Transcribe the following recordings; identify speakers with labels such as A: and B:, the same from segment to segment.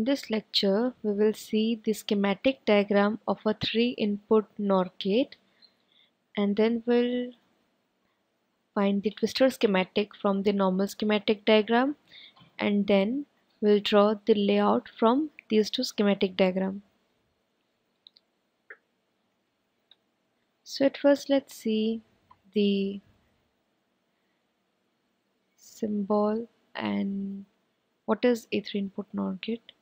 A: In this lecture, we will see the schematic diagram of a three input NOR gate and then we'll find the twistor schematic from the normal schematic diagram and then we'll draw the layout from these two schematic diagram. So at first let's see the symbol and what is a 3 input NOR gate.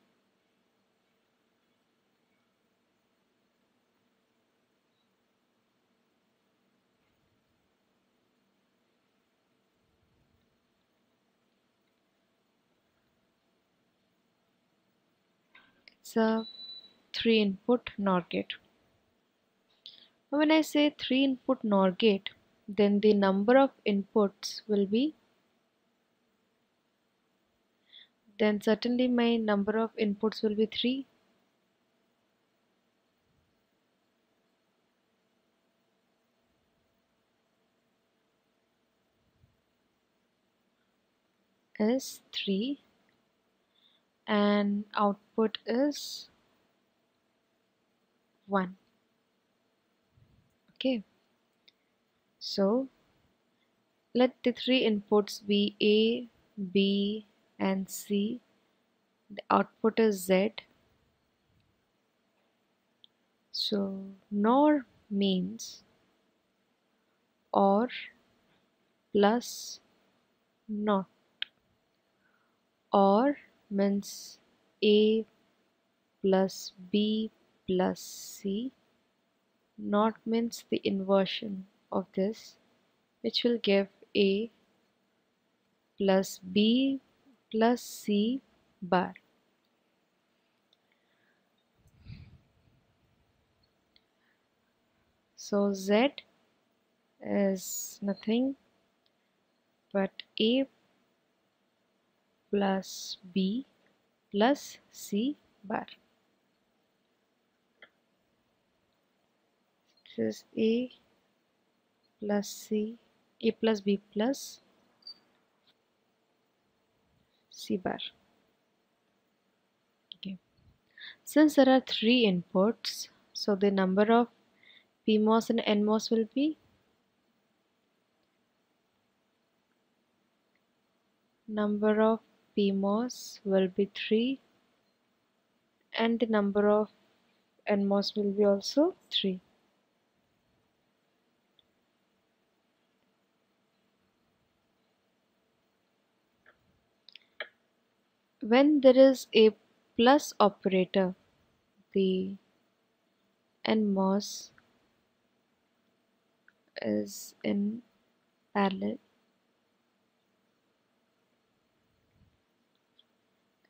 A: It's a 3 input NOR gate. When I say 3 input NOR gate, then the number of inputs will be then certainly my number of inputs will be 3 is 3 and output is 1 okay. So let the three inputs be a b and C. The output is Z. So NOR means OR plus NOT OR means A plus B plus C NOT means the inversion of this which will give A plus B plus C bar. So Z is nothing but A plus B plus C bar. This is A plus C, A plus B plus C bar. Okay. Since there are three inputs, so the number of PMOS and NMOS will be number of PMOS will be 3 and the number of NMOS will be also 3. when there is a plus operator the NMOS is in parallel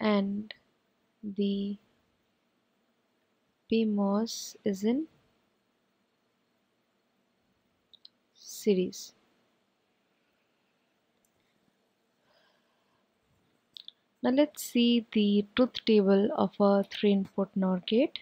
A: and the PMOS is in series Now let's see the truth table of a 3 input NOR gate.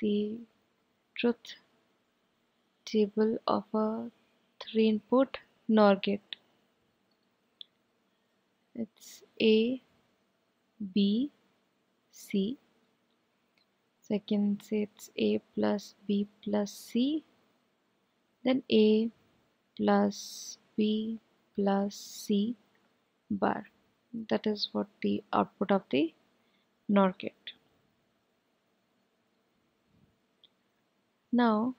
A: The truth table of a 3 input NOR gate. It's A, B, C. Second say it's A plus B plus C. Then A plus B plus C bar. That is what the output of the NOR gate. Now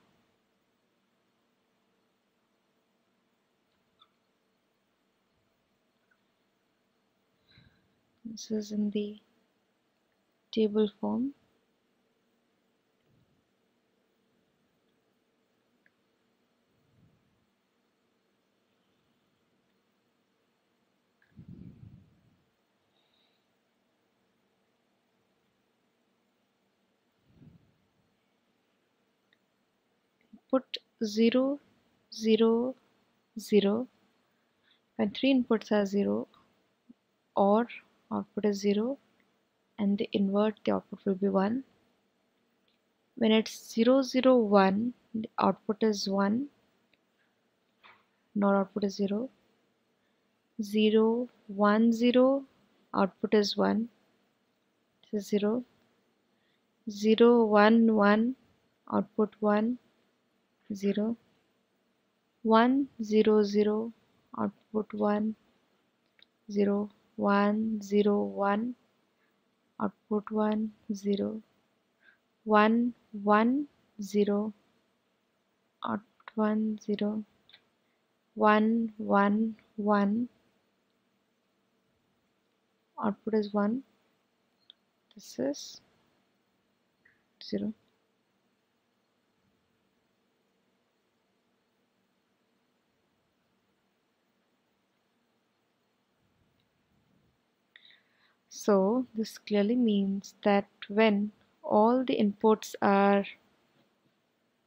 A: this is in the table form put 0 0 0 when three inputs are 0 or output is 0 and they invert the output will be 1 when it's 0 0 1 the output is 1 nor output is 0 0 1 0 output is 1 this is 0 0 1 1 output 1 0 1 0 0 output 1 0 1 0 1 output 1 0 1 1 0 output 1 0 1 1 1 output is 1 this is 0 So this clearly means that when all the inputs are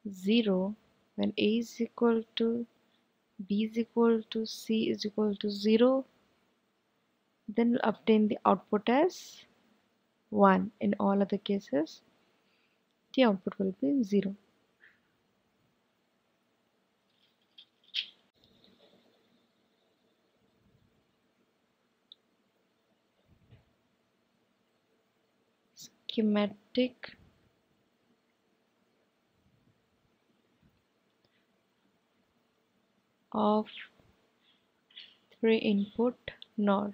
A: 0, when A is equal to B is equal to C is equal to 0, then we'll obtain the output as 1. In all other cases, the output will be 0. Schematic of three input NOR.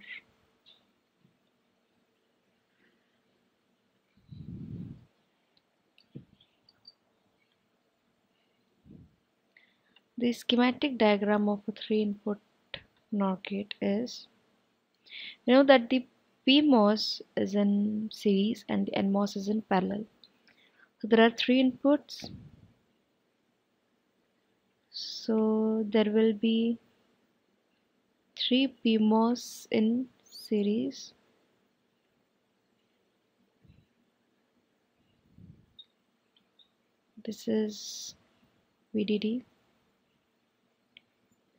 A: The schematic diagram of a three input NOR gate is you know that the PMOS is in series and the NMOS is in parallel. So there are three inputs. So there will be three PMOS in series. This is VDD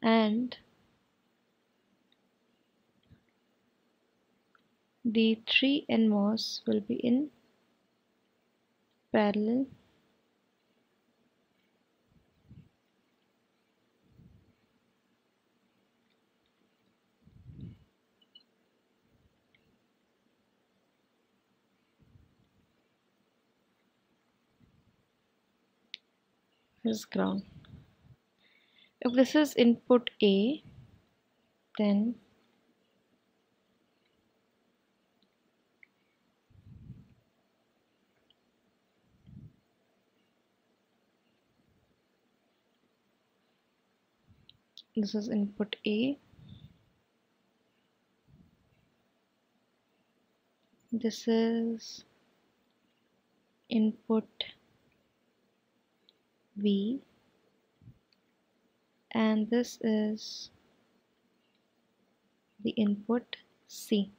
A: and the three NMOS will be in parallel Here's ground. If this is input A, then this is input A. This is input B. And this is the input C.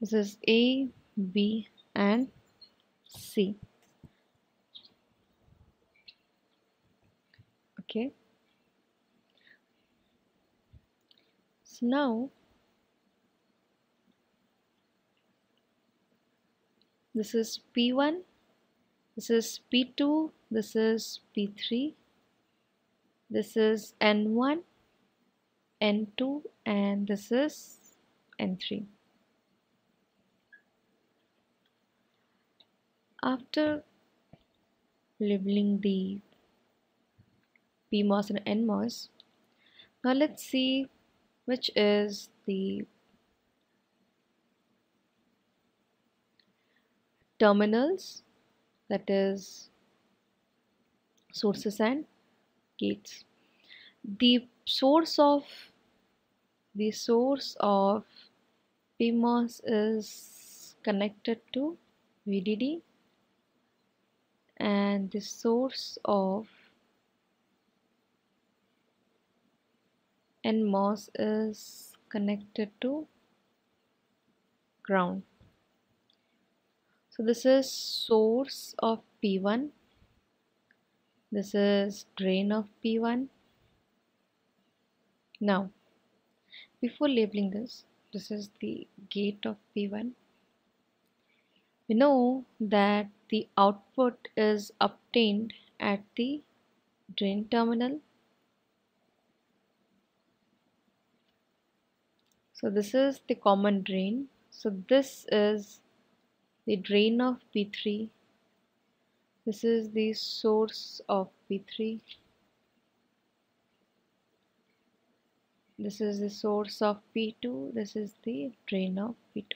A: This is A B and C. Okay now this is P1 this is P2 this is P3 this is N1 N2 and this is N3 after labeling the PMOS and NMOS now let's see which is the terminals that is sources and gates. The source of the source of PMOS is connected to VDD and the source of NMOS is connected to ground. So this is source of P1. This is drain of P1. Now, before labeling this, this is the gate of P1. we know that the output is obtained at the drain terminal so this is the common drain. So this is the drain of P3 this is the source of P3 this is the source of P2 this is the drain of P2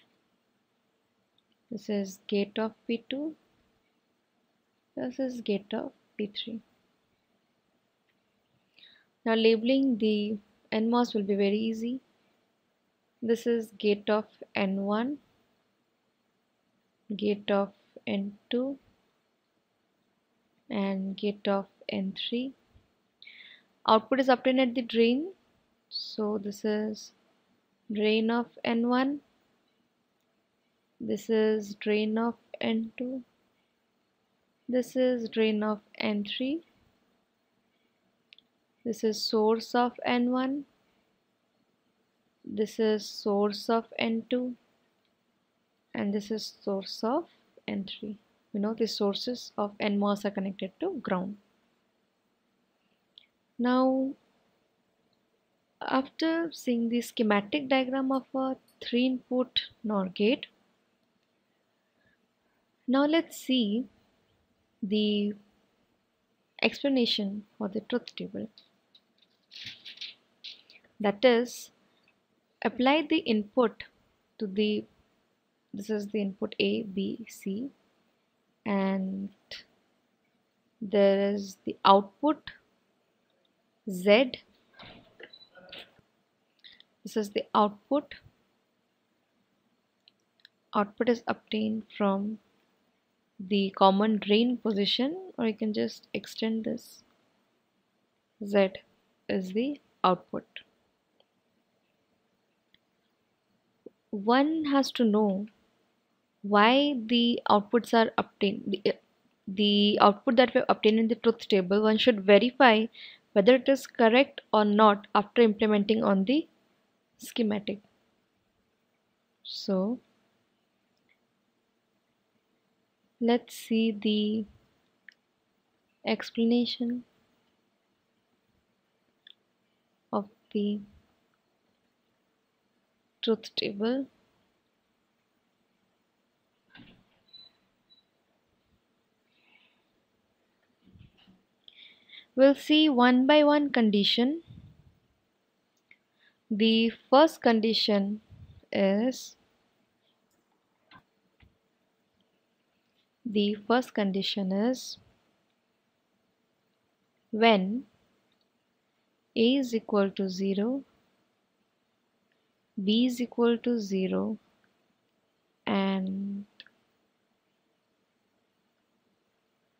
A: this is gate of P2 this is gate of P3 now labeling the NMOS will be very easy this is gate of N1 gate of N2 and gate of N3 output is obtained at the drain. So this is drain of N1 this is drain of N2 this is drain of N3 this is source of N1 this is source of n2 and this is source of n3 you know the sources of NMOS are connected to ground. Now after seeing the schematic diagram of a three input NOR gate now let's see the explanation for the truth table. That is apply the input to the this is the input A B C and there is the output Z. This is the output. Output is obtained from the common drain position or you can just extend this. Z is the output one has to know why the outputs are obtained. The, uh, the output that we obtain in the truth table one should verify whether it is correct or not after implementing on the schematic. So let's see the explanation of the truth table. We'll see one by one condition. The first condition is the first condition is when a is equal to 0 b is equal to 0 and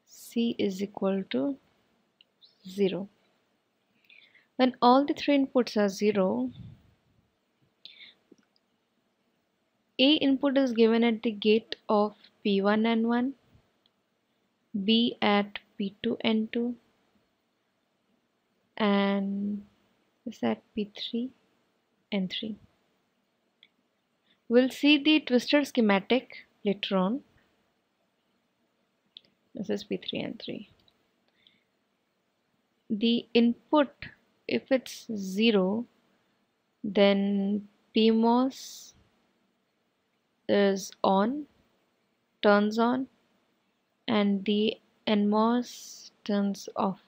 A: c is equal to 0 when all the three inputs are 0 a input is given at the gate of p1 n1 b at p2 n2 and is at p3 n3 We'll see the twistor schematic later on. This is P3 N3. The input, if it's 0, then PMOS is on, turns on, and the NMOS turns off.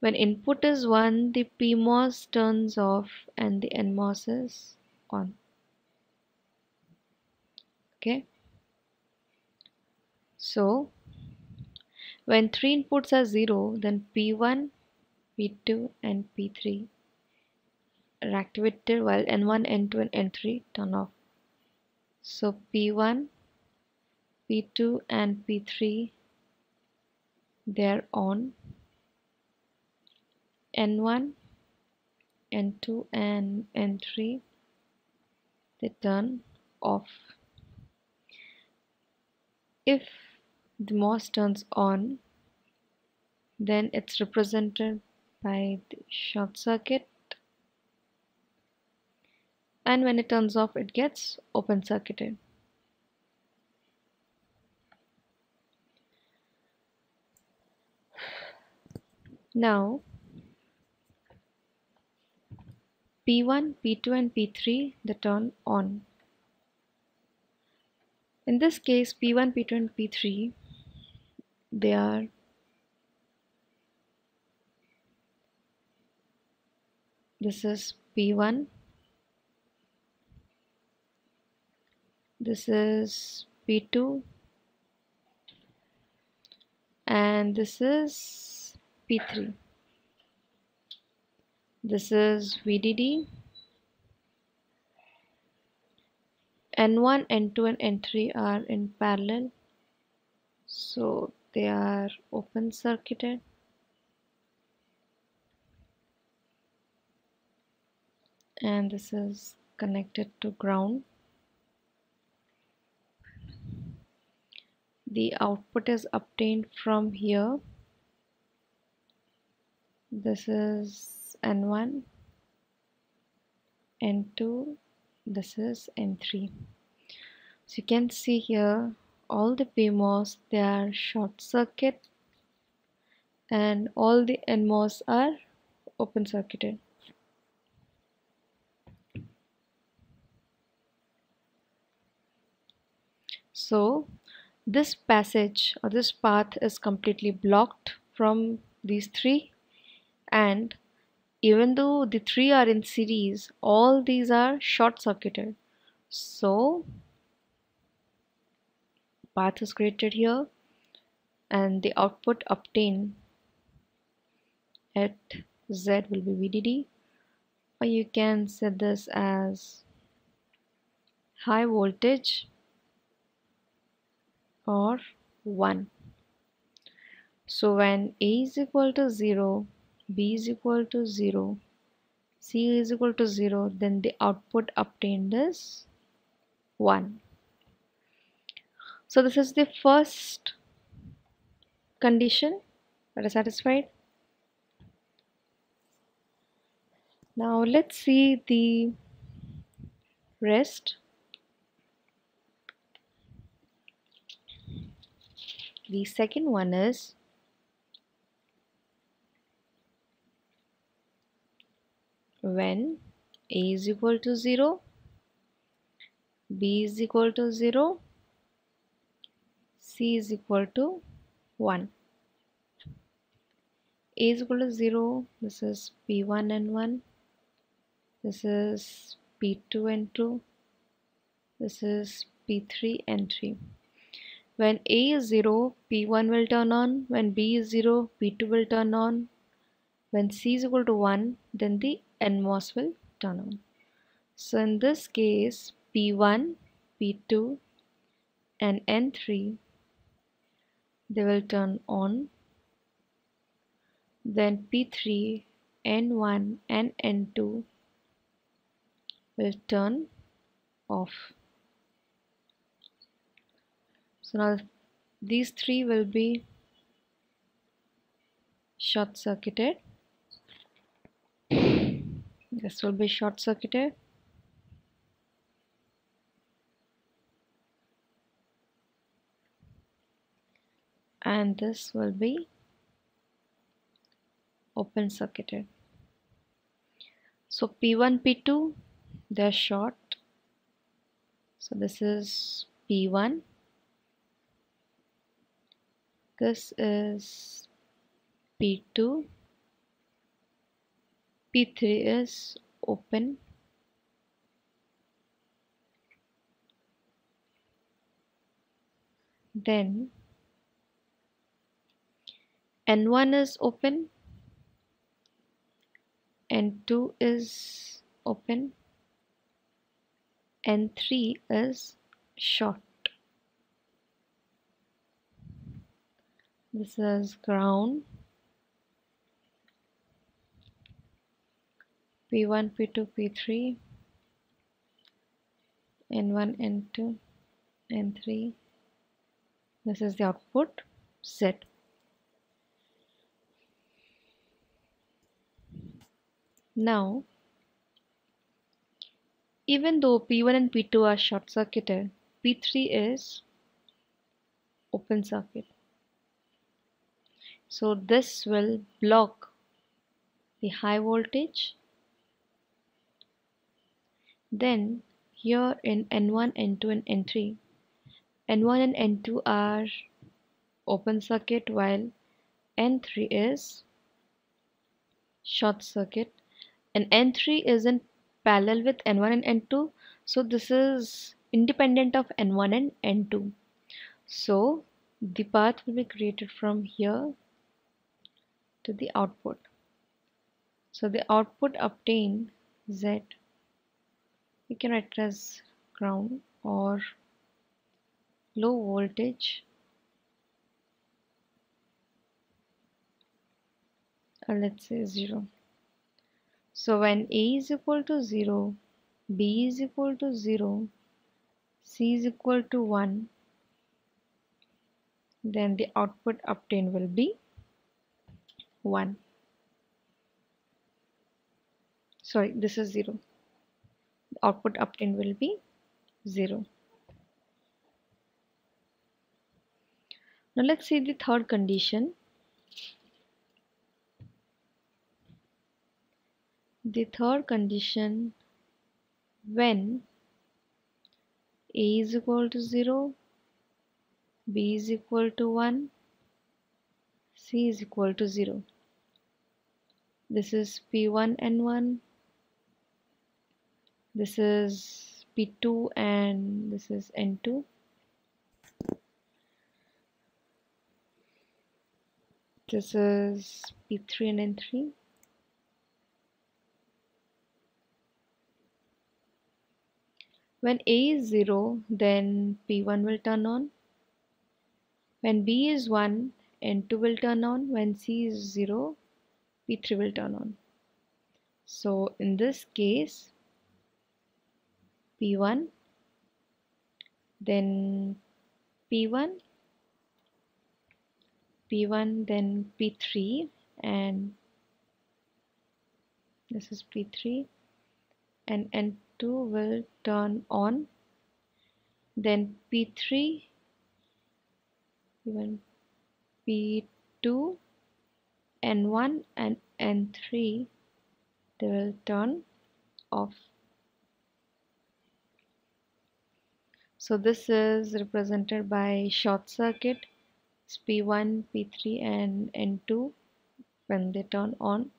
A: When input is 1, the PMOS turns off and the NMOS is on okay. So when three inputs are 0 then P1 P2 and P3 are activated while N1 N2 and N3 turn off. So P1 P2 and P3 they're on. N1 N2 and N3 say turn off if the mouse turns on then it's represented by the short circuit. And when it turns off it gets open circuited. Now P1, P2 and P3 the turn on. In this case P1, P2 and P3 they are this is P1 this is P2 and this is P3 this is VDD N1 N2 and N3 are in parallel. So they are open circuited. And this is connected to ground. The output is obtained from here. This is n1 n2 this is n3 so you can see here all the PMOS they are short circuit and all the NMOS are open circuited. So this passage or this path is completely blocked from these three and even though the three are in series all these are short circuited so path is created here and the output obtained at Z will be VDD or you can set this as high voltage or 1 so when a is equal to 0 b is equal to 0 c is equal to 0 then the output obtained is 1 so this is the first condition that is satisfied. Now let's see the rest. The second one is when a is equal to 0, b is equal to 0, c is equal to 1. a is equal to 0, this is p1 n1, this is p2 n2, this is p3 n3. When A is 0, P1 will turn on. When B is 0, P2 will turn on. When C is equal to 1, then the NMOS will turn on. So in this case, P1, P2 and N3, they will turn on. Then P3, N1 and N2 will turn off. So now these three will be short circuited. This will be short circuited. And this will be open circuited. So P1, P2, they're short. So this is P1 this is P2 P3 is open. Then N1 is open. N2 is open. N3 is short. This is ground p1 p2 p3 n1 n2 n3 this is the output Z now even though p1 and p2 are short circuited p3 is open circuit. So this will block the high voltage then here in N1, N2 and N3 N1 and N2 are open circuit while N3 is short circuit. And N3 is in parallel with N1 and N2 so this is independent of N1 and N2 so the path will be created from here to the output. So the output obtained Z we can write as ground or low voltage. Uh, let's say 0 so when a is equal to 0 b is equal to 0 c is equal to 1 then the output obtained will be 1 sorry this is 0 the output obtained will be 0 Now let's see the third condition. The third condition when A is equal to 0, B is equal to 1, C is equal to 0. This is P1 N1. This is P2 and this is N2. this is P3 and N3 when A is 0 then P1 will turn on. When B is 1 N2 will turn on. When C is 0 P3 will turn on. So in this case P1 then P1 P1 then P3 and this is P3 and N2 will turn on then P3 even P2 N1 and N3 they will turn off so this is represented by short circuit P1, P3 and N2 when they turn on.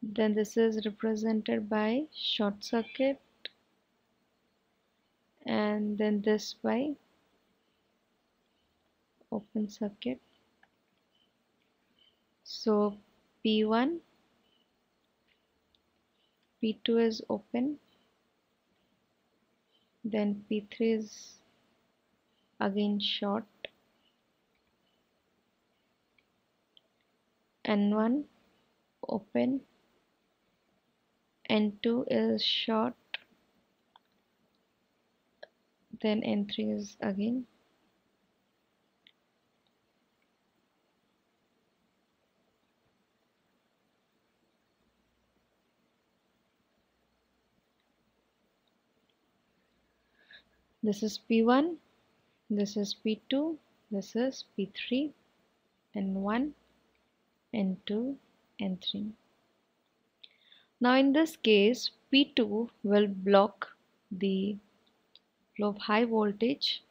A: Then this is represented by short circuit and then this by open circuit. So P1, P2 is open. Then P3 is again short. N1 open. N2 is short. Then N3 is again this is P1 this is P2 this is P3 N1 N2 N3 now in this case P2 will block the flow of high voltage.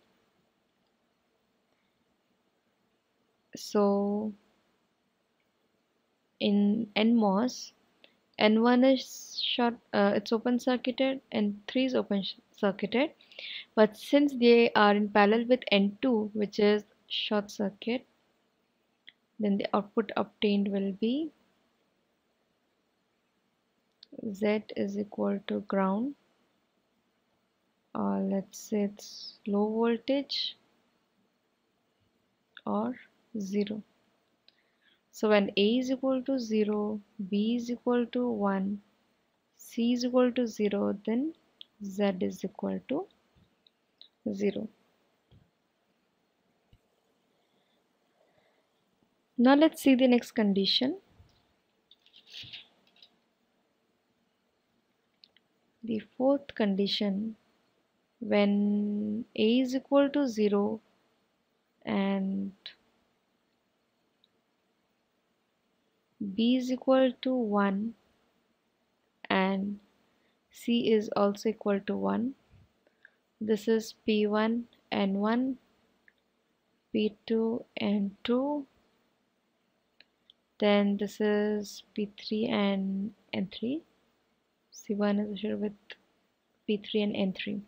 A: So in NMOS N1 is short uh, it's open circuited N3 is open circuited. But since they are in parallel with N2 which is short circuit then the output obtained will be Z is equal to ground. Or let's say it's low voltage or 0 so when A is equal to 0 B is equal to 1 C is equal to 0 then Z is equal to 0. Now let's see the next condition. The fourth condition when a is equal to 0, and b is equal to 1 and c is also equal to 1 this is p1 n1 p2 n2 then this is p3 and n3 c1 is associated with p3 and n3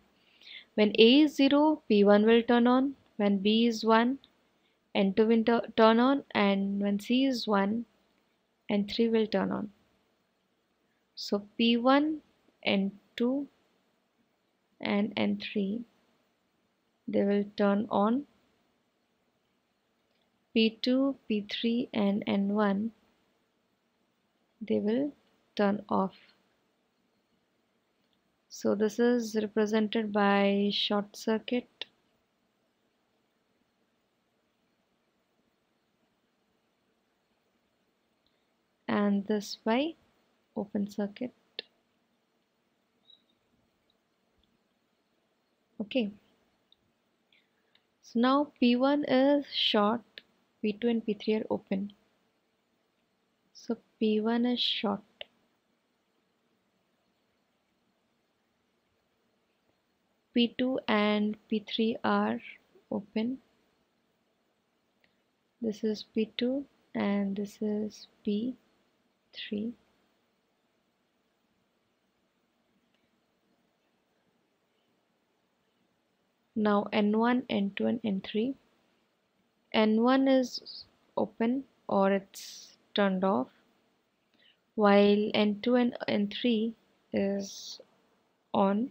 A: when a is 0 p1 will turn on. When b is 1 n2 will turn on. And when c is 1 n3 will turn on. So p1 n2 and n3 they will turn on. P2, P3 and N1 they will turn off. So this is represented by short circuit and this by open circuit. Okay. So now P1 is short P2 and P3 are open. So P1 is short. P2 and P3 are open. This is P2 and this is P3. Now N1, N2 and N3 n1 is open or it's turned off while n2 and n3 is on.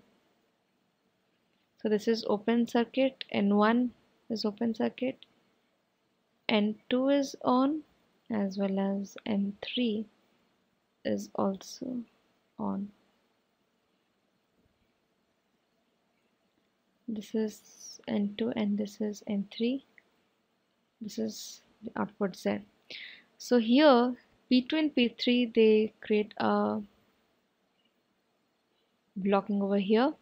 A: So this is open circuit. N1 is open circuit. N2 is on as well as n3 is also on. This is n2 and this is n3 this is the output Z. So here P2 and P3 they create a blocking over here.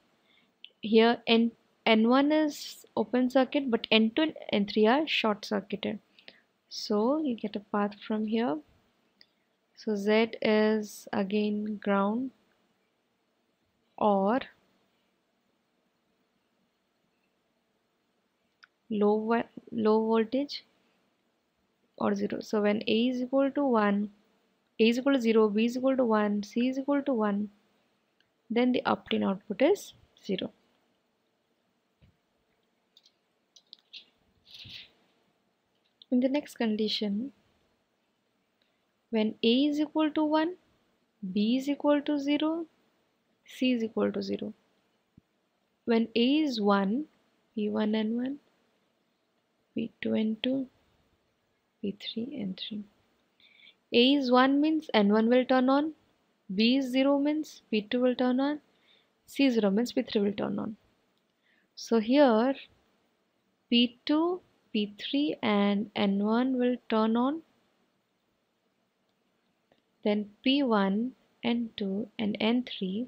A: Here N N1 is open circuit but N2 and N3 are short circuited. So you get a path from here so Z is again ground or low low voltage or 0 so when a is equal to 1 a is equal to 0 b is equal to 1 c is equal to 1 then the opt-in output is 0 in the next condition when a is equal to 1 b is equal to 0 c is equal to 0 when a is 1 p1 n1 p2 n2 p3 n3 a is 1 means n1 will turn on b is 0 means p2 will turn on c 0 means p3 will turn on. So here p2 p3 and n1 will turn on then p1 n2 and n3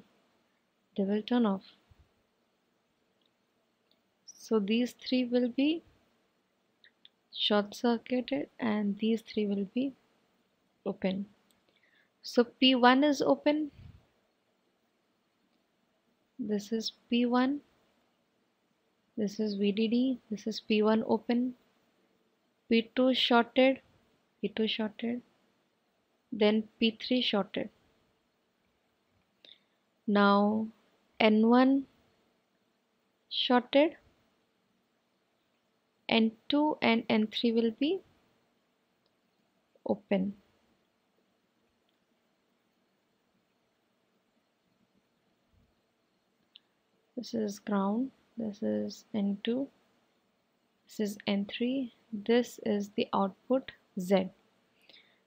A: they will turn off. So these three will be short circuited and these three will be open. So P1 is open. This is P1 this is VDD this is P1 open. P2 shorted. P2 shorted then P3 shorted now N1 shorted N2 and N3 will be open. This is ground, this is N2, this is N3, this is the output Z.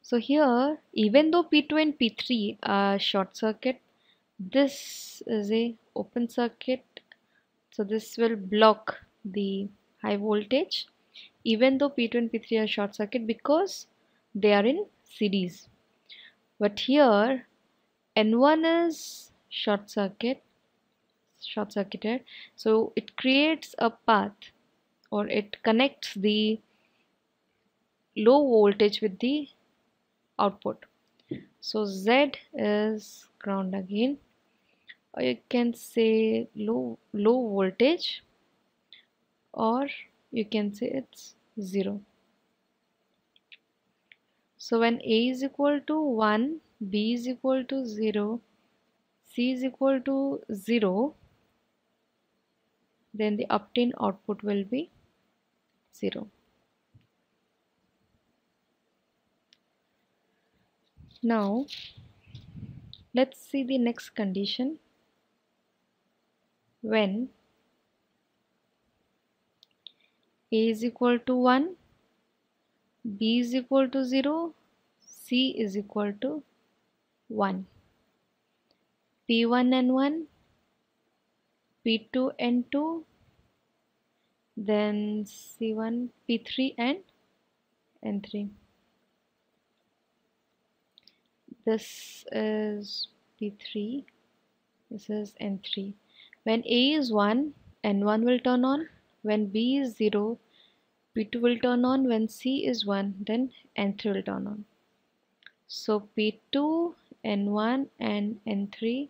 A: So here, even though P2 and P3 are short circuit, this is a open circuit. So this will block the high voltage even though P2 and P3 are short circuit because they are in series but here N1 is short circuit short circuited so it creates a path or it connects the low voltage with the output. So Z is ground again. Or you can say low low voltage or you can say it's 0 so when A is equal to 1 B is equal to 0 C is equal to 0 then the obtained output will be 0 now let's see the next condition. When a is equal to 1 b is equal to 0 c is equal to 1 p1 n1 p2 n2 then c1 p3 and n3 this is P3 this is N3 when A is 1 N1 will turn on when B is 0 P2 will turn on when C is 1 then N3 will turn on. So P2 N1 and N3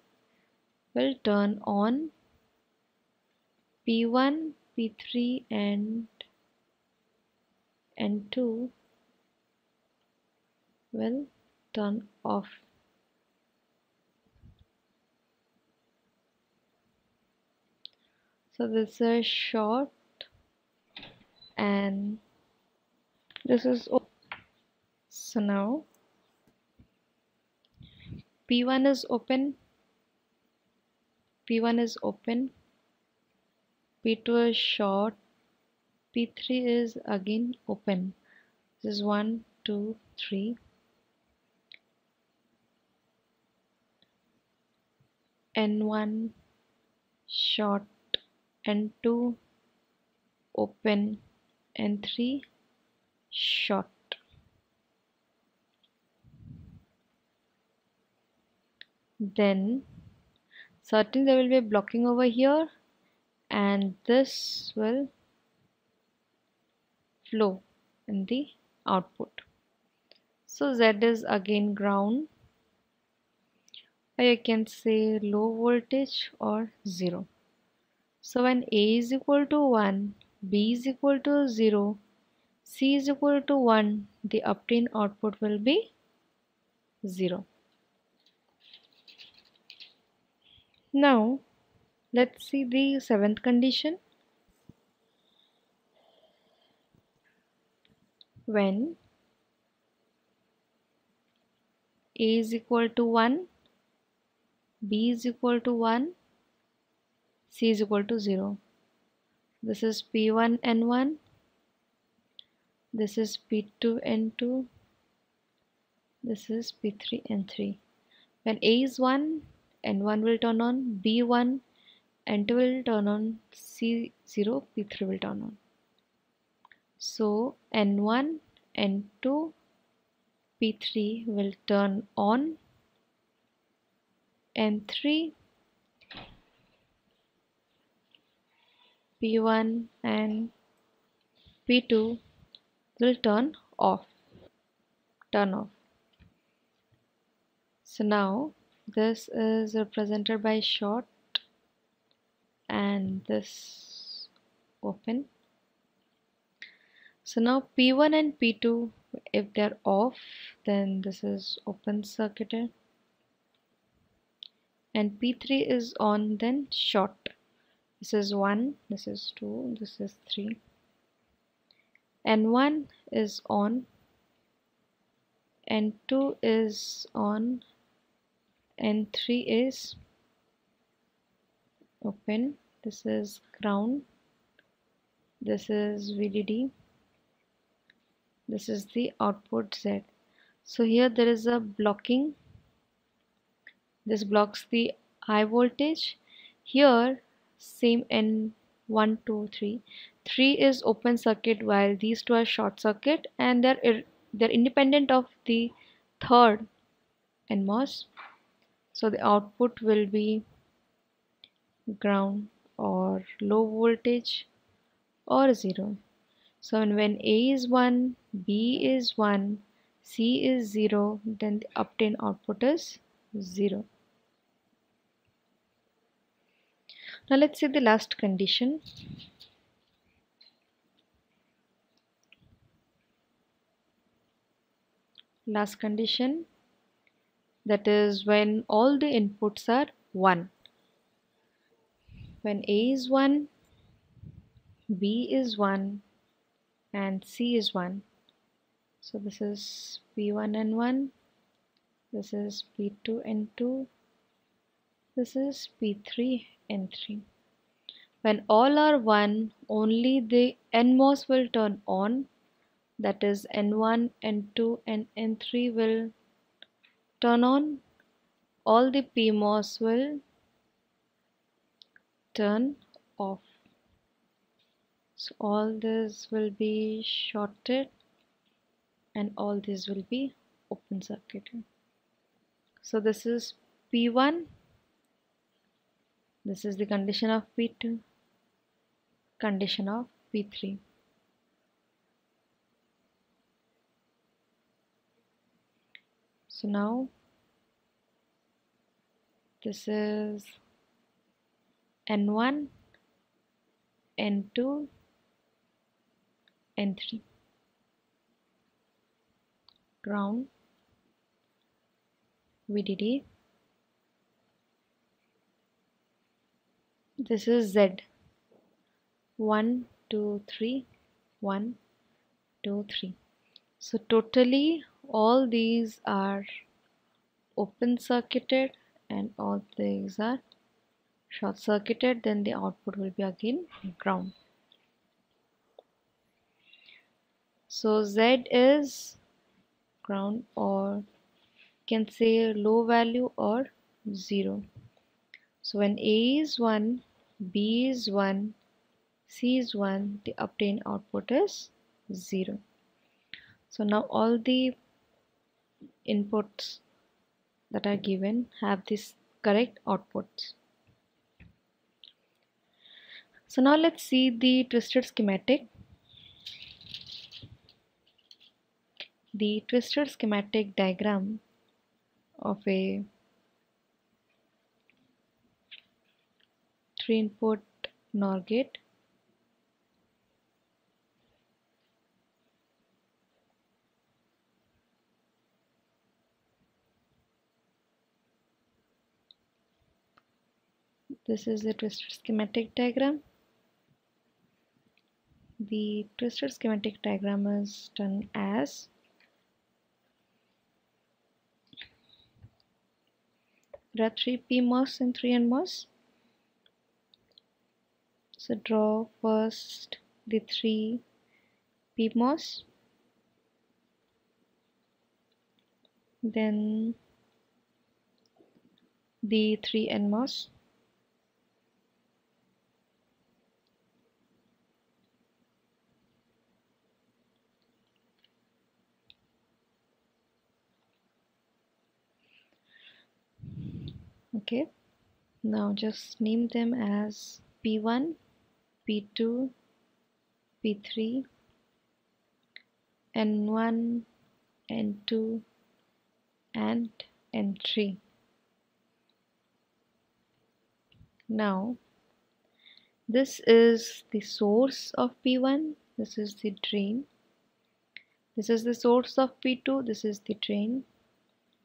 A: will turn on. P1 P3 and N2 will turn off so this is short and this is so now p1 is open. P1 is open. P2 is short. P3 is again open. This is one two three n1 short n2 open n3 short then certainly there will be blocking over here and this will flow in the output. So Z is again ground you can say low voltage or 0 so when a is equal to 1 b is equal to 0 c is equal to 1 the obtained output will be 0 now let's see the seventh condition. When a is equal to 1 b is equal to 1 c is equal to 0 this is p1 n1 this is p2 n2 this is p3 n3 when a is 1 n1 will turn on b1 n2 will turn on c0 p3 will turn on. So n1 n2 p3 will turn on N3 P1 and P2 will turn off turn off. So now this is represented by short and this open. So now P1 and P2 if they're off then this is open circuited and P3 is on then short. This is 1 this is 2 this is 3 n1 is on and 2 is on n3 is open. This is ground. This is VDD this is the output Z. So here there is a blocking this blocks the high voltage. Here same n 1 2 3 3 is open circuit while these two are short circuit and they're they're independent of the third NMOS. So the output will be ground or low voltage or 0 so when a is 1 b is 1 c is 0 then the obtained output is 0 now let's see the last condition. Last condition. That is when all the inputs are 1 when a is 1 b is 1 and c is 1 so this is p1 n1 this is p2 and 2 this is p3 n3 when all are 1 only the NMOS will turn on. That is N1 N2 and N3 will turn on. All the PMOS will turn off. So all this will be shorted and all this will be open circuited so this is P1 this is the condition of P2 condition of P3 so now this is N1 N2 N3 ground VDD this is Z. 1 2 3 1 2 3 so totally all these are open circuited and all these are short circuited then the output will be again ground. So Z is ground or can say low value or 0 so when A is 1 B is 1 C is 1 the obtained output is 0 so now all the inputs that are given have this correct outputs. So now let's see the twisted schematic. The twisted schematic diagram of a three input NOR gate this is the twisted schematic diagram. The twisted schematic diagram is done as there are three PMOS and three NMOS so draw first the three PMOS then the three NMOS okay. Now just name them as p1 p2 p3 n1 n2 and n3 now this is the source of p1 this is the drain. This is the source of p2 this is the drain.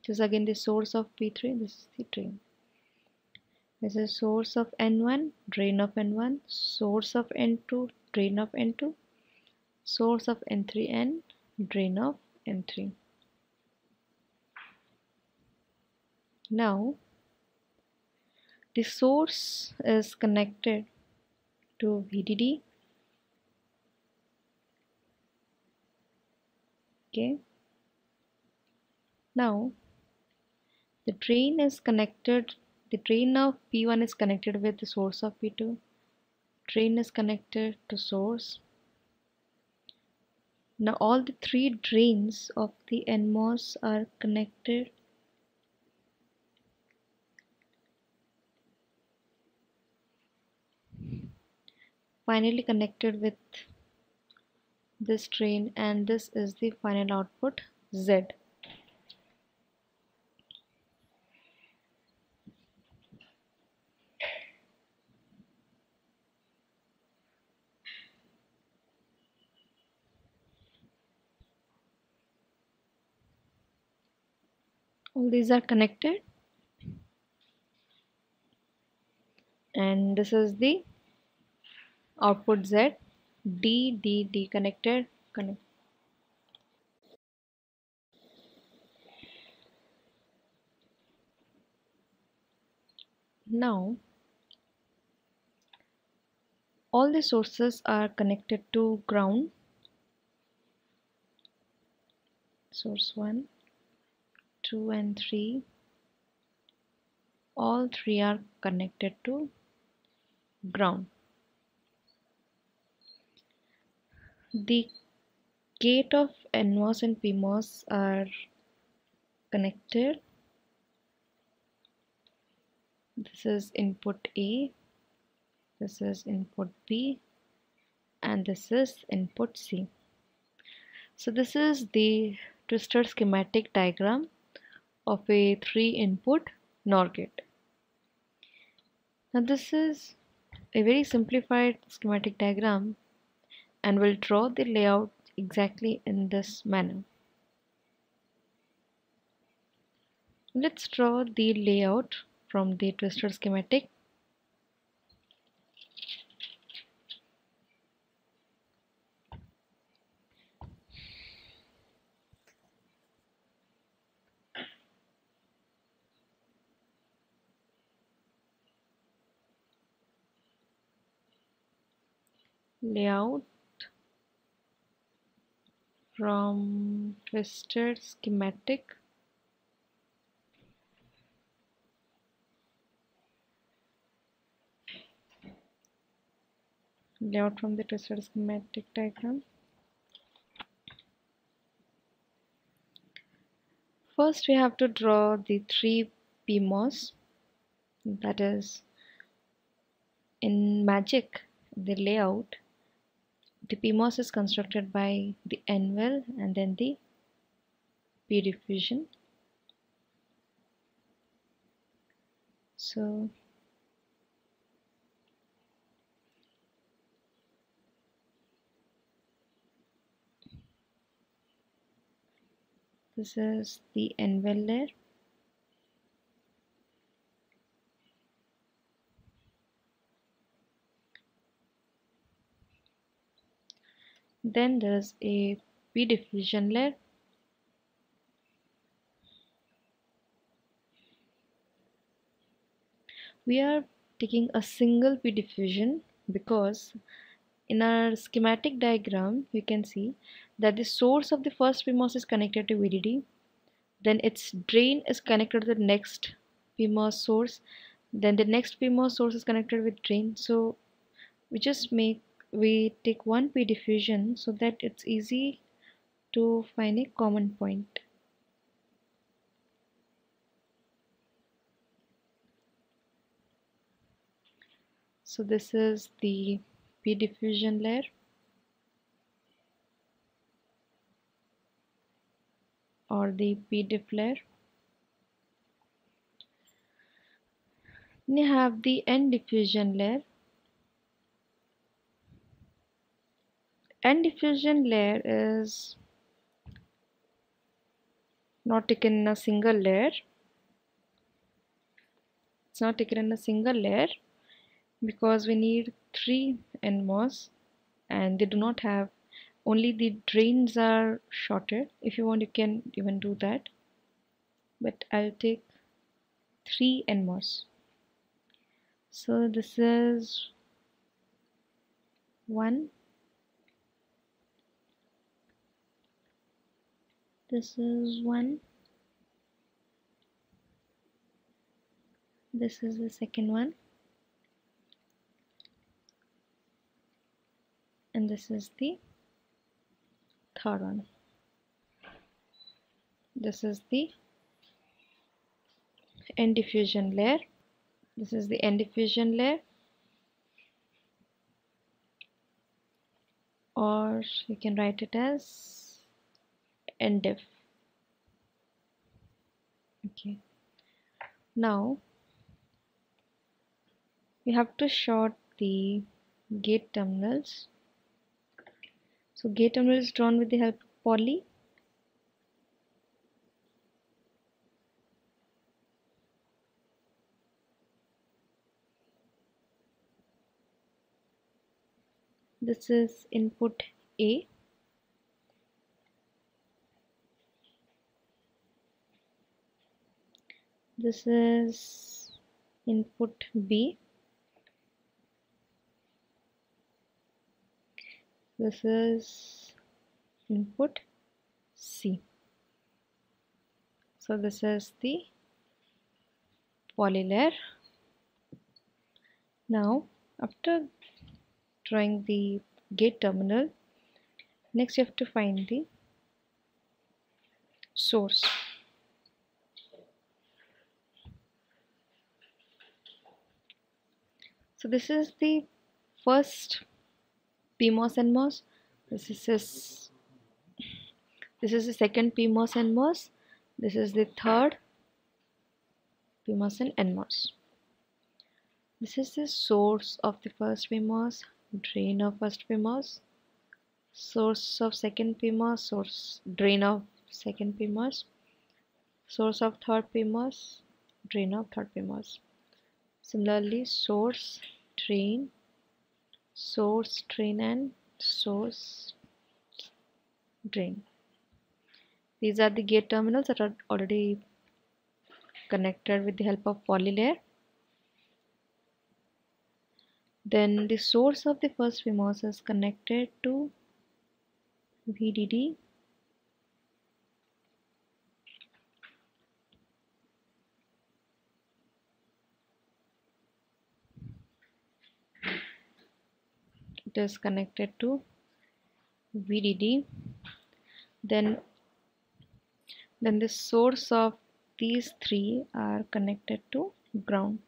A: This is again the source of p3 this is the drain this is source of n1 drain of n1 source of n2 drain of n2 source of n3 and drain of n3 now the source is connected to VDD okay. Now the drain is connected the drain of P1 is connected with the source of P2 drain is connected to source. Now all the three drains of the NMOS are connected. Finally connected with this drain and this is the final output Z. all these are connected. And this is the output Z. D D D connected connect. Now all the sources are connected to ground. Source 1 2 and 3 all three are connected to ground. The gate of NMOS and PMOS are connected. This is input A this is input B and this is input C. So this is the twistor schematic diagram of a three input NOR gate. Now this is a very simplified schematic diagram and we'll draw the layout exactly in this manner. Let's draw the layout from the twistor schematic layout from twistor schematic. Layout from the twistor schematic diagram. First we have to draw the three PMOS that is in magic the layout the PMOS is constructed by the N-well and then the P diffusion. So this is the N-well layer then there's a p diffusion layer. We are taking a single p diffusion because in our schematic diagram you can see that the source of the first PMOS is connected to VDD then its drain is connected to the next PMOS source. Then the next PMOS source is connected with drain. So we just make we take one p diffusion so that it's easy to find a common point. So this is the p diffusion layer or the p diff layer. You have the n diffusion layer N diffusion layer is not taken in a single layer. It's not taken in a single layer because we need three NMOS and they do not have only the drains are shorter if you want you can even do that. But I'll take three NMOS. So this is one this is one. This is the second one. And this is the third one. This is the N diffusion layer. This is the N diffusion layer. Or you can write it as ndiff okay. Now we have to short the gate terminals. So gate terminal is drawn with the help of poly. This is input A this is input B. This is input C. So this is the poly layer now after drawing the gate terminal next you have to find the source so this is the first PMOS NMOS this is this, is the second PMOS NMOS this is the third PMOS and NMOS this is the source of the first PMOS drain of first PMOS source of second PMOS source drain of second PMOS source of third PMOS drain of third PMOS similarly source drain source drain and source drain. These are the gate terminals that are already connected with the help of poly layer then the source of the first PMOS is connected to VDD it is connected to VDD then then the source of these three are connected to ground.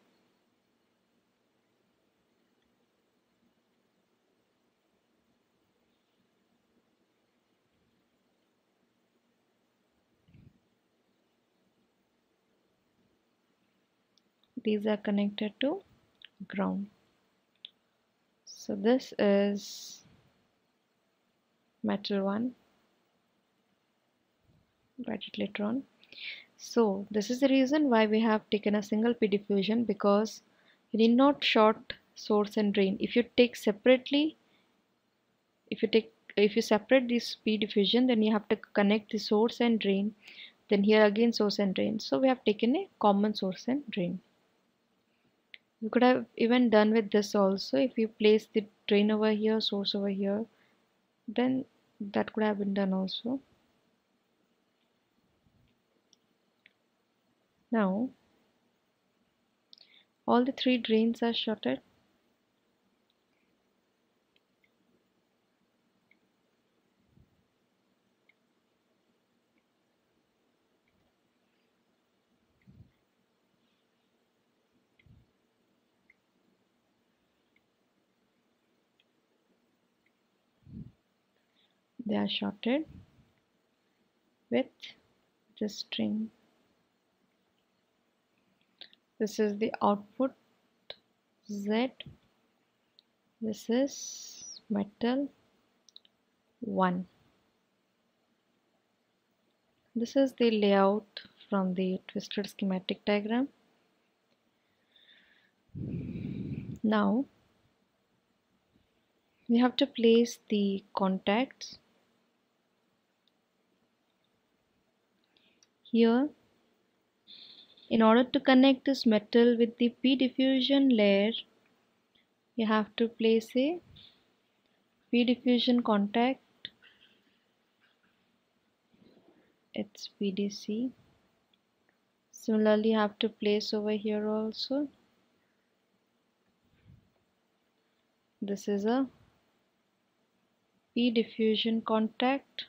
A: These are connected to ground so this is metal one. Write it later on. So this is the reason why we have taken a single p diffusion because you need not short source and drain. If you take separately if you take if you separate this p diffusion then you have to connect the source and drain. Then here again source and drain. So we have taken a common source and drain you could have even done with this also. If you place the drain over here source over here then that could have been done also. Now all the three drains are shorted they are shorted with the string. This is the output Z. This is metal 1 this is the layout from the twisted schematic diagram. Now we have to place the contacts Here, in order to connect this metal with the P diffusion layer, you have to place a P diffusion contact. It's PDC. Similarly, you have to place over here also. This is a P diffusion contact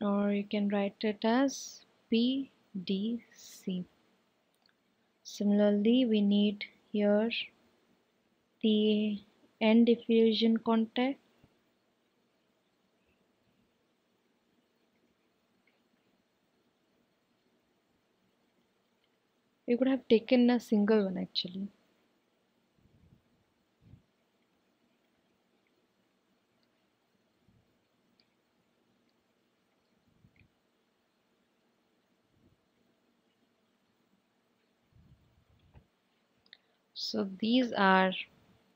A: or you can write it as PDC. Similarly, we need here the N diffusion contact we could have taken a single one actually so these are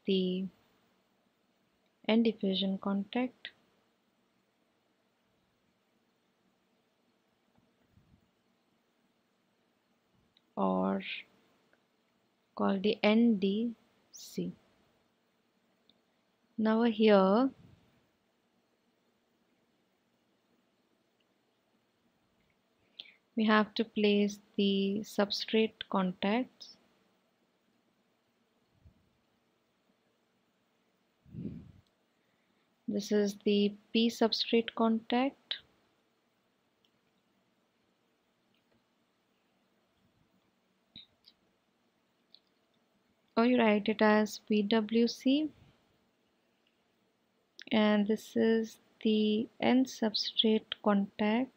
A: the N diffusion contact or called the NDC. Now here we have to place the substrate contacts this is the P substrate contact. Or you write it as PWC and this is the N substrate contact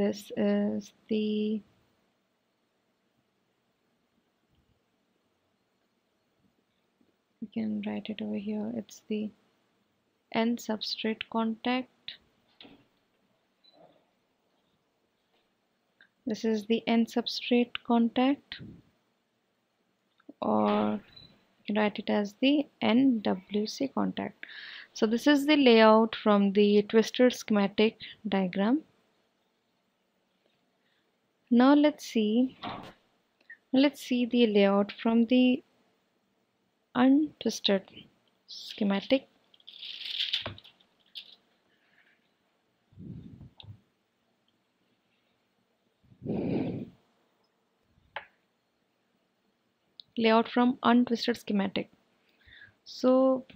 A: this is the we can write it over here. It's the N substrate contact. This is the N substrate contact. Or you can write it as the NWC contact. So this is the layout from the twistor schematic diagram now let's see. Let's see the layout from the untwisted schematic. Layout from untwisted schematic. So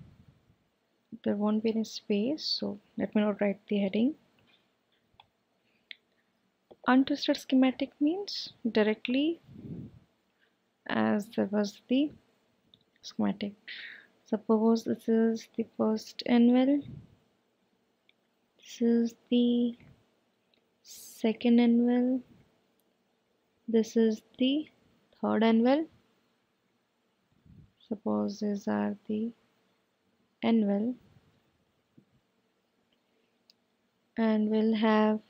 A: there won't be any space so let me not write the heading untwisted schematic means directly as there was the schematic. Suppose this is the first well this is the second well this is the third well suppose these are the well and we'll have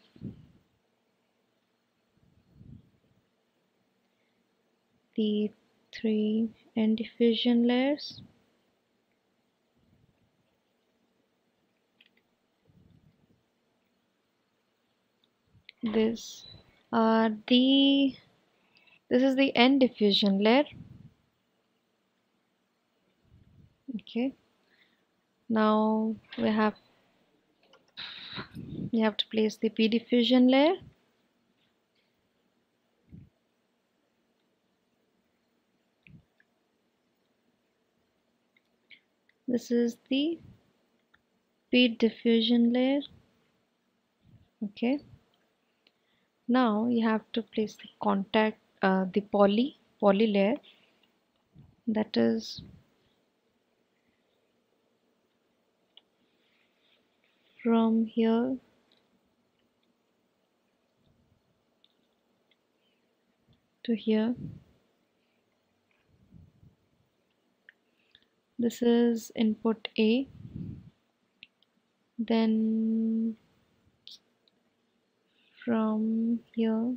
A: the three N diffusion layers. This are the this is the N diffusion layer. Okay. Now we have we have to place the P diffusion layer this is the P diffusion layer. Okay. Now you have to place the contact uh, the poly poly layer. That is from here. To here this is input A. Then from here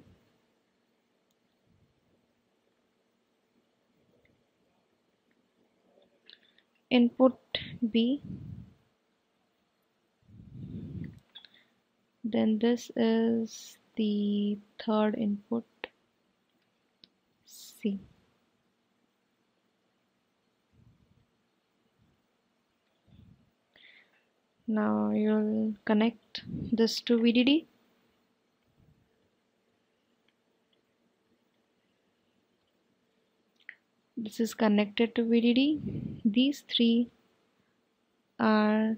A: input B. Then this is the third input C now you'll connect this to VDD this is connected to VDD these three are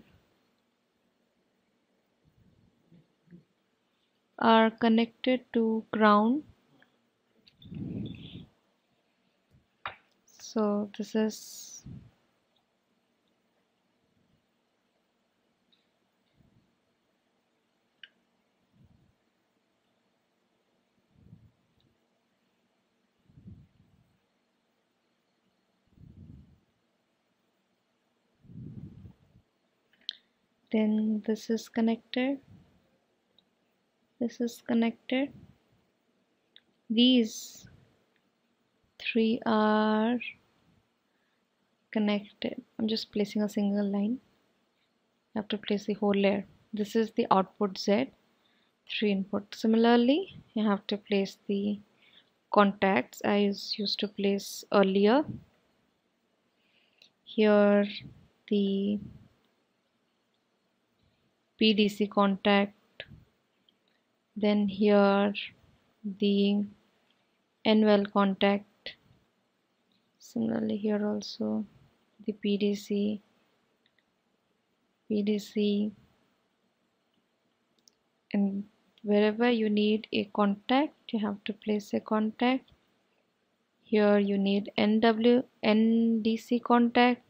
A: are connected to ground. So this is then this is connected. This is connected. These three are connected. I'm just placing a single line. I have to place the whole layer. This is the output Z three input. Similarly you have to place the contacts I used to place earlier. Here the PDC contact then here the N-well contact similarly here also the PDC PDC and wherever you need a contact you have to place a contact. Here you need NW NDC contact.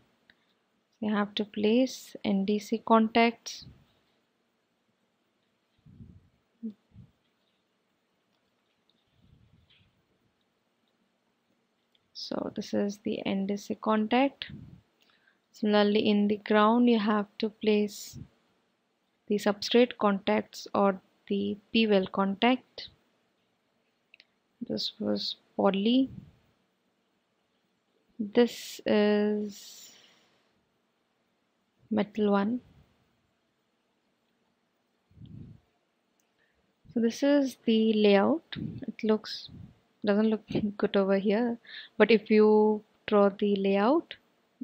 A: You have to place NDC contacts so this is the NDC contact. Similarly in the ground you have to place the substrate contacts or the p-well contact. This was poly this is metal one. So this is the layout. It looks doesn't look good over here. But if you draw the layout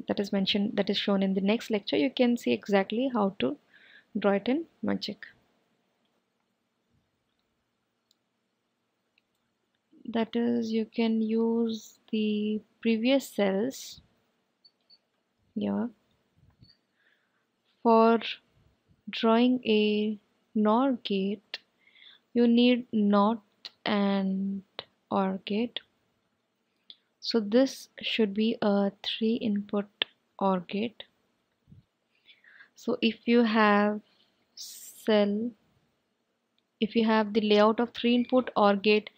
A: that is mentioned that is shown in the next lecture you can see exactly how to draw it in magic. That is you can use the previous cells here for drawing a NOR gate. You need NOT and OR gate so this should be a three input OR gate so if you have cell if you have the layout of three input OR gate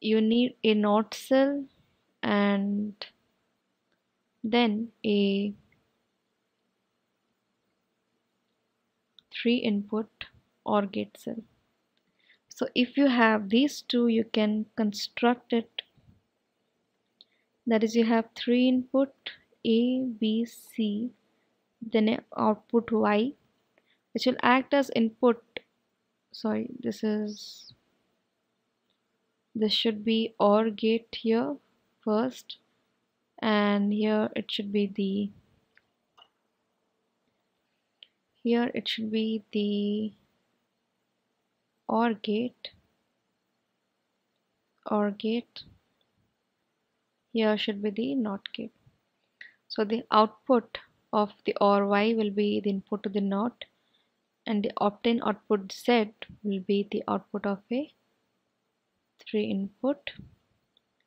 A: you need a NOT cell and then a three input OR gate cell so if you have these two you can construct it. That is you have three input A B C then output Y which will act as input. Sorry this is this should be OR gate here first and here it should be the here it should be the OR gate OR gate here should be the NOT gate. So the output of the OR Y will be the input to the NOT and the obtained output Z will be the output of a 3 input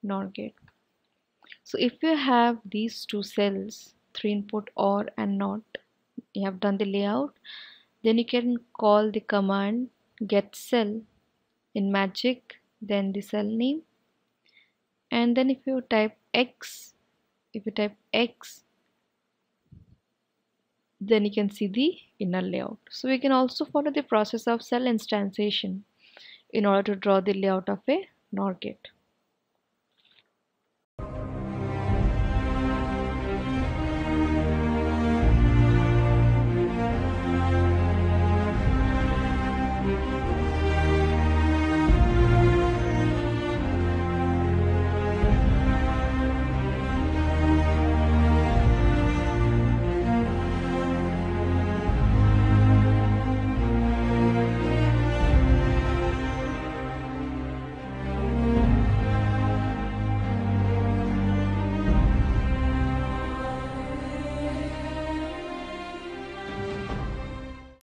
A: NOR gate. So if you have these two cells 3 input OR and NOT you have done the layout then you can call the command get cell in magic then the cell name. And then if you type x if you type x then you can see the inner layout. So we can also follow the process of cell instantiation in order to draw the layout of a NOR gate